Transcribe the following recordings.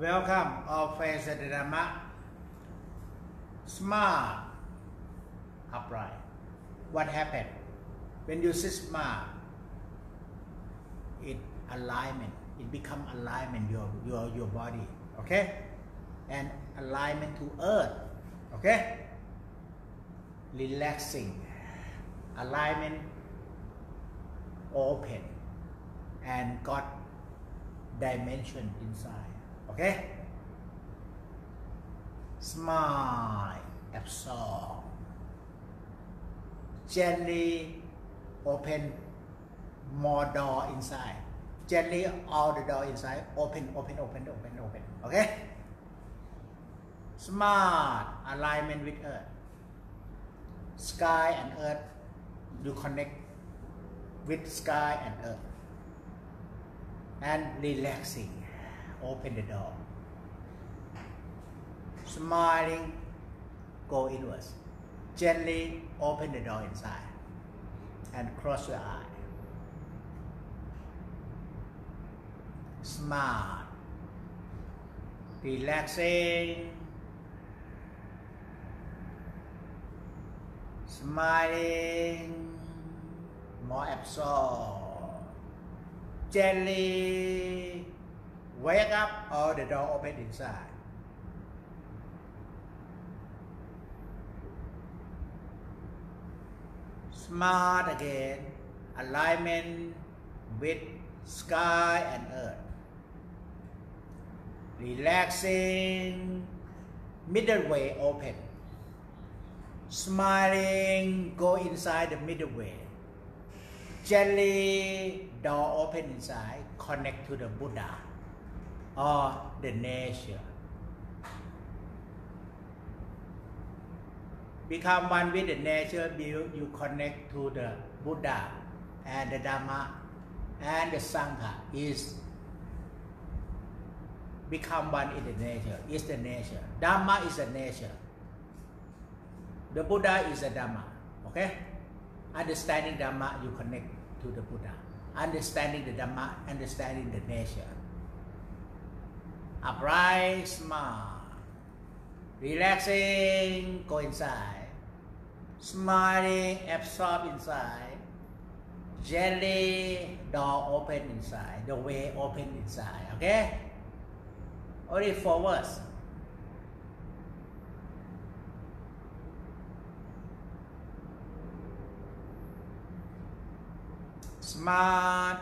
Welcome, all friends at the Dhamma. Smart, upright. What happened? When you sit smart, it alignment. It become alignment your your your body. Okay, and alignment to earth. Okay, relaxing, alignment open, and got dimension inside. Okay? Smile, absorb. Gently open more door inside. Gently all the door inside. Open, open, open, open, open. Okay? Smart alignment with earth. Sky and earth, you connect with sky and earth. And relaxing open the door. Smiling, go inwards. Gently open the door inside and cross your eye. Smile. relaxing, smiling, more absorbed, gently wake up or the door open inside. Smart again, alignment with sky and earth. Relaxing, middle way open. Smiling, go inside the middle way. Gently, door open inside, connect to the Buddha or the nature. Become one with the nature, you connect to the Buddha and the Dhamma and the Sangha is become one in the nature, is the nature. Dhamma is the nature. The Buddha is the Dhamma. Okay? Understanding Dhamma, you connect to the Buddha. Understanding the Dhamma, understanding the nature upright smile. Relaxing go inside. Smiling absorb inside. Gently door open inside. The way open inside okay? Only forwards smart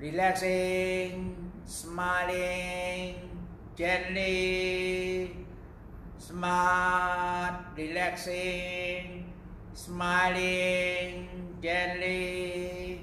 relaxing smiling, gently, smart, relaxing, smiling, gently.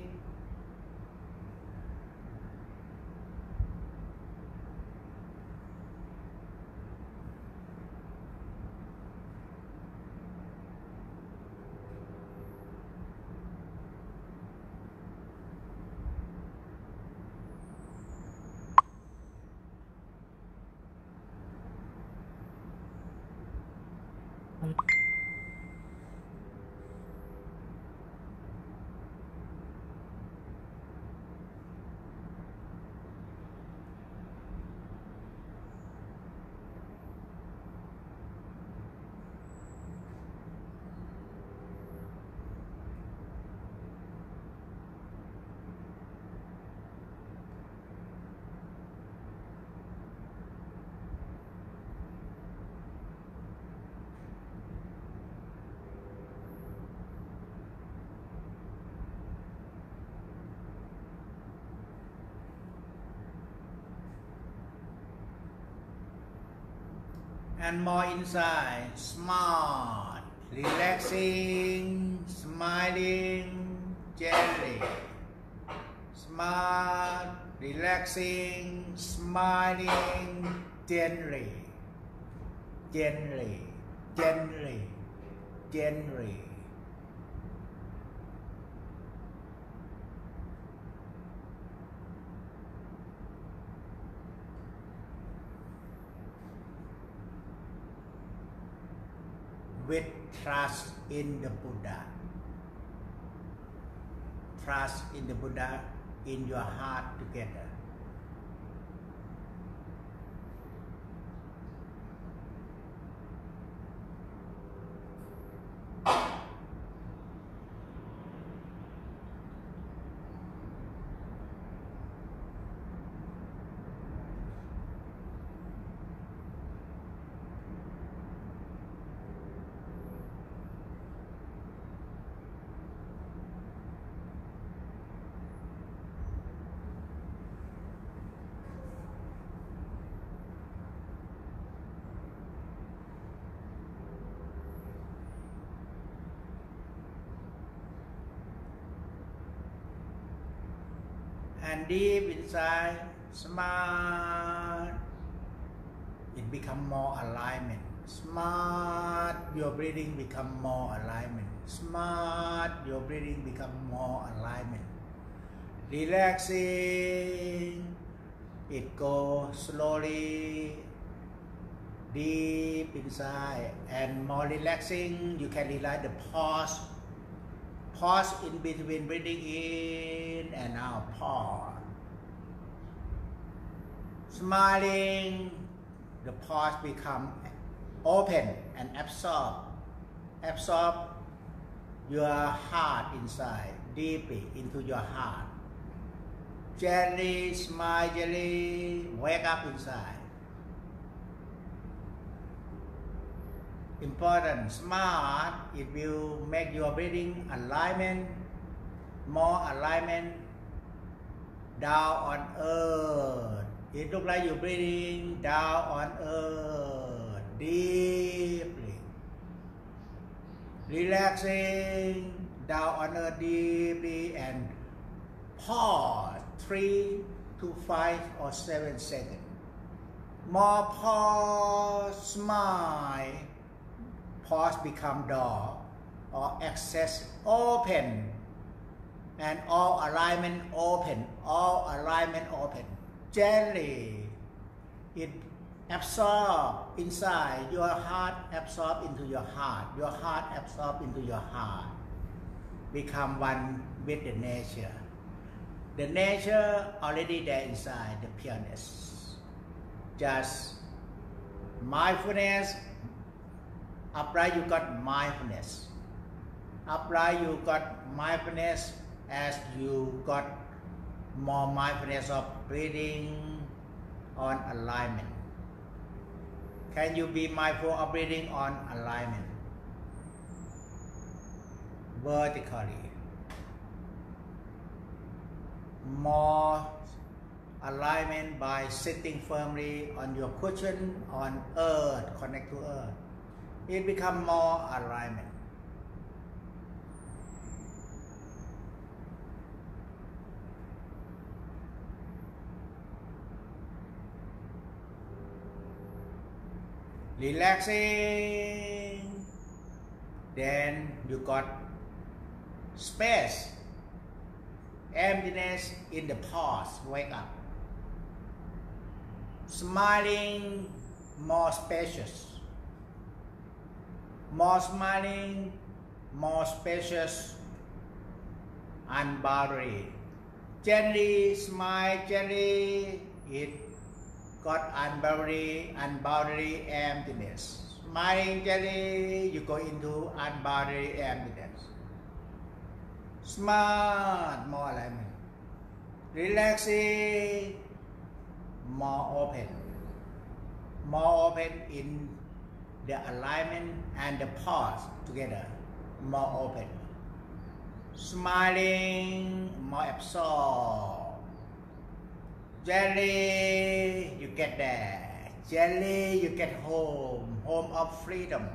And more inside. Smart, relaxing, smiling, gently. Smart, relaxing, smiling, gently. Gently, gently, gently. With trust in the Buddha. Trust in the Buddha in your heart together. And deep inside, smart. It become more alignment. Smart, your breathing become more alignment. Smart, your breathing become more alignment. Relaxing, it go slowly, deep inside, and more relaxing. You can relax the pause pause in between breathing in and out pause smiling the pause become open and absorb absorb your heart inside deeply into your heart. Gently smile gently wake up inside important smart it will make your breathing alignment more alignment down on earth. It look like you're breathing down on earth deeply. Relaxing down on earth deeply and pause three to five or seven seconds. More pause smile pause become door or access open and all alignment open all alignment open. Gently it absorb inside. Your heart absorb into your heart. Your heart absorb into your heart. Become one with the nature. The nature already there inside the pureness. Just mindfulness apply you got mindfulness. Apply you got mindfulness as you got more mindfulness of breathing on alignment. Can you be mindful of breathing on alignment? Vertically. More alignment by sitting firmly on your cushion on earth connect to earth it become more alignment. Relaxing, then you got space, emptiness in the pause, wake up. Smiling, more spacious more smiling, more spacious, and unbounded. Gently smile, gently, it got unbounded, unbounded emptiness. Smiling gently, you go into unbounded emptiness. Smart, more alignment. Relaxing, more open. More open in the alignment and the pause together more open. Smiling, more absorbed. Jelly, you get there. Jelly, you get home, home of freedom.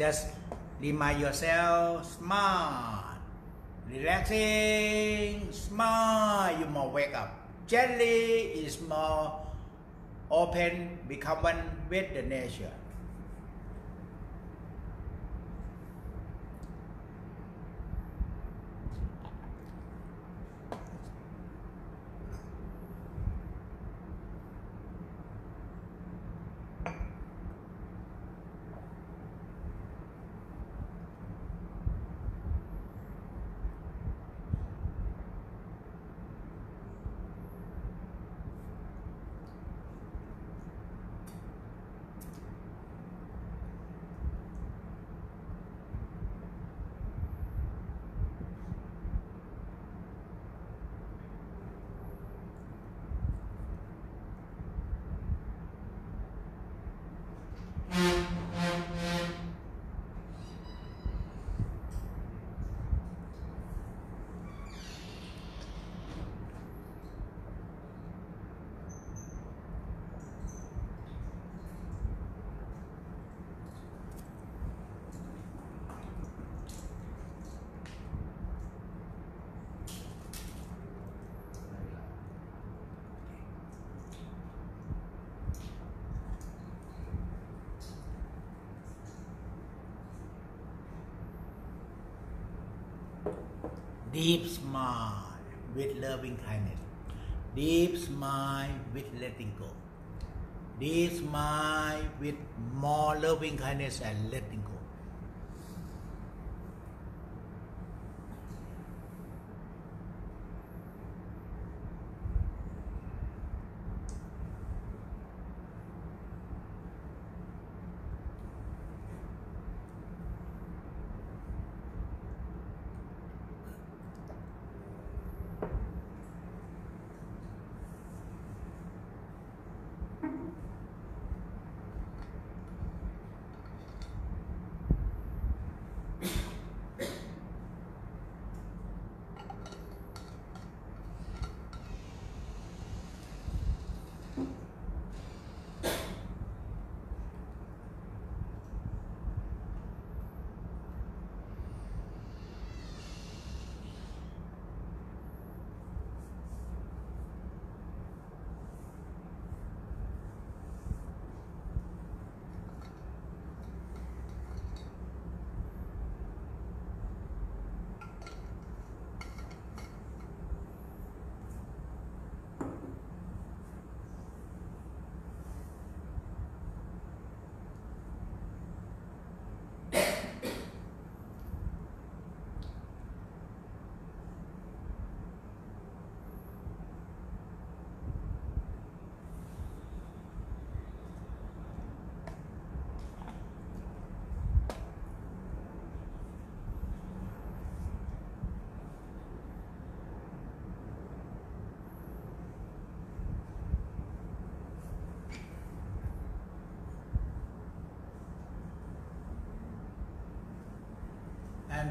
Just remind yourself, smart, relaxing, smart, you more wake up. Gently is more open, become one with the nature. Deep smile with loving kindness. Deep smile with letting go. Deep smile with more loving kindness and letting go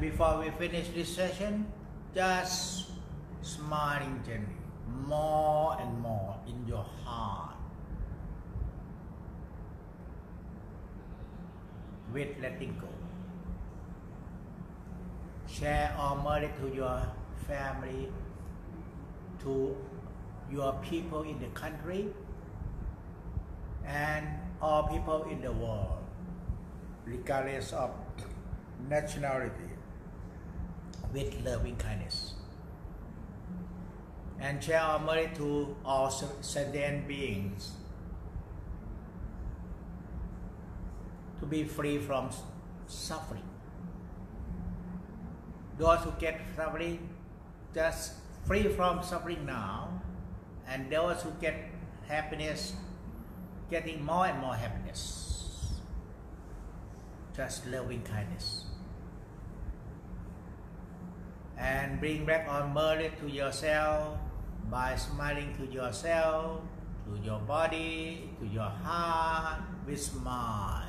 Before we finish this session, just smiling gently, more and more in your heart. With letting go. Share all merit to your family, to your people in the country, and all people in the world, regardless of nationality with loving kindness. And share our merit to all sentient beings to be free from suffering. Those who get suffering, just free from suffering now, and those who get happiness, getting more and more happiness. Just loving kindness and bring back on merit to yourself by smiling to yourself, to your body, to your heart with smile.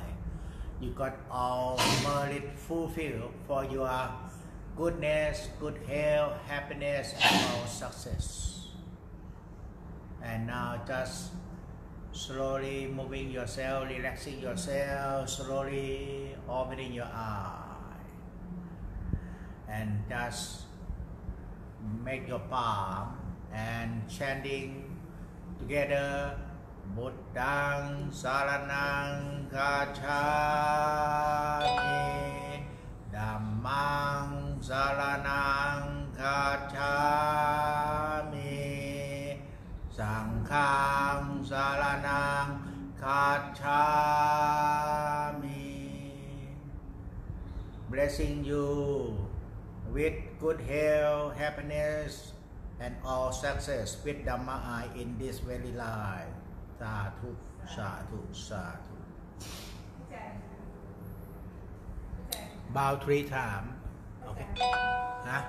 You got all merit fulfilled for your goodness, good health, happiness, and all success. And now just slowly moving yourself, relaxing yourself, slowly opening your eyes and just make your palm and chanting together. Buddhang Saranang Gacchami Dhammang Saranang Gacchami Sanghang Saranang Gacchami Blessing you with good health, happiness, and all success with Dhamma eye in this very life. Sadhu, sadhu, sadhu. Bow three times. Okay. Huh?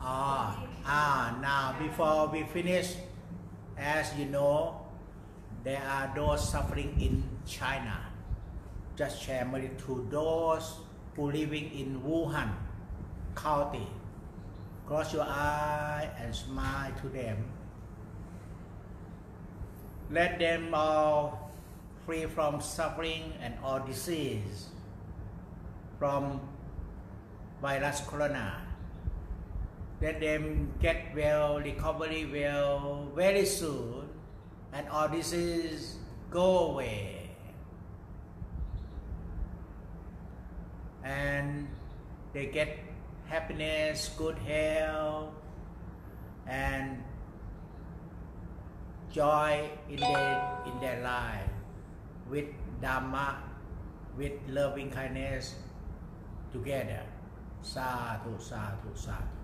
Ah. ah now before we finish as you know there are those suffering in China. Just share money to those who living in Wuhan County. Close your eye and smile to them. Let them all free from suffering and all disease from virus corona. Let them get well, recovery well very soon, and all disease go away. and they get happiness good health and joy in their in their life with dhamma with loving kindness together sadhu sadhu sadhu